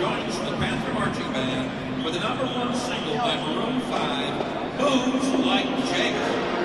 joins the Panther Marching Band with the number one single by Maroon 5, Moves Like Jagger.